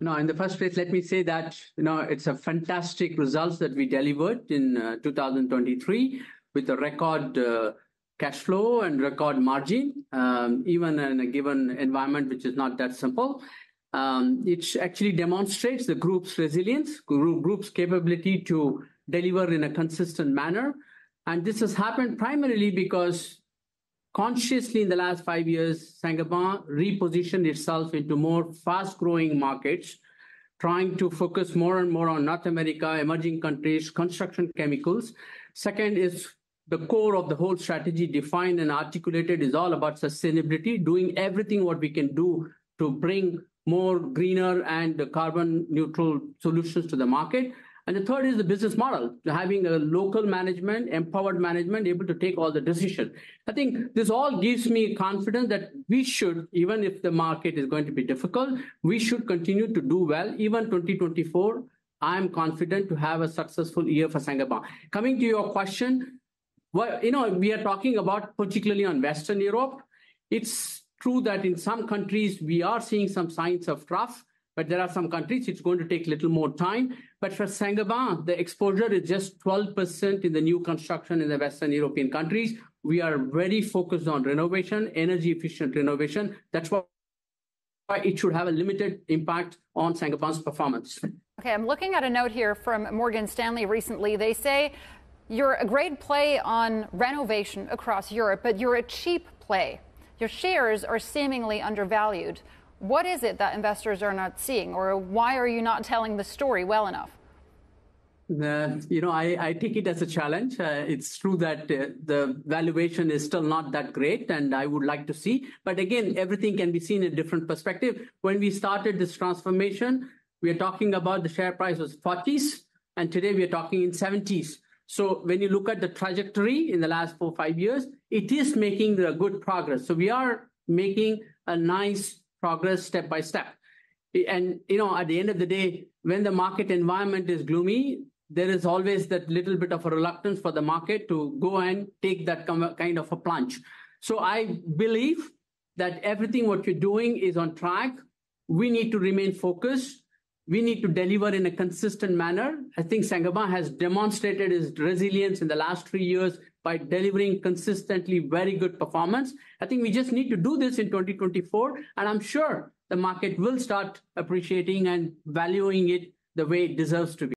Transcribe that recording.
You know, in the first place, let me say that, you know, it's a fantastic results that we delivered in uh, 2023, with a record uh, cash flow and record margin, um, even in a given environment, which is not that simple. Um, it actually demonstrates the group's resilience, group's capability to deliver in a consistent manner. And this has happened primarily because consciously in the last five years, Saint-Gobain repositioned itself into more fast-growing markets, trying to focus more and more on North America, emerging countries, construction chemicals. Second is the core of the whole strategy, defined and articulated, is all about sustainability, doing everything what we can do to bring more greener and carbon neutral solutions to the market. And the third is the business model, having a local management, empowered management, able to take all the decision. I think this all gives me confidence that we should, even if the market is going to be difficult, we should continue to do well. Even 2024, I am confident to have a successful year for Saint-Gobain. Coming to your question, well, you know, we are talking about particularly on Western Europe. It's true that in some countries we are seeing some signs of trough, but there are some countries it's going to take a little more time. But for Saint-Gobain, the exposure is just 12% in the new construction in the Western European countries. We are very focused on renovation, energy-efficient renovation. That's why it should have a limited impact on Saint-Gobain's performance. Okay, I'm looking at a note here from Morgan Stanley recently. They say you're a great play on renovation across Europe, but you're a cheap play. Your shares are seemingly undervalued. What is it that investors are not seeing, or why are you not telling the story well enough? You know, I take it as a challenge. Uh, it's true that uh, the valuation is still not that great, and I would like to see. But again, everything can be seen in different perspective. When we started this transformation, we are talking about the share price was 40s, and today we are talking in 70s. So when you look at the trajectory in the last four, five years, it is making the good progress. So we are making a nice progress step by step. And, you know, at the end of the day, when the market environment is gloomy, there is always that little bit of a reluctance for the market to go and take that kind of a plunge. So I believe that everything what you're doing is on track. We need to remain focused. We need to deliver in a consistent manner. I think Saint-Gobain has demonstrated its resilience in the last three years by delivering consistently very good performance. I think we just need to do this in 2024, and I'm sure the market will start appreciating and valuing it the way it deserves to be.